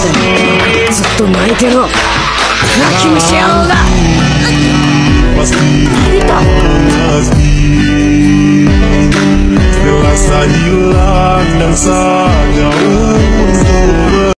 ずっと泣いてろ。泣き虫野郎がいた。